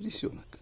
лисенок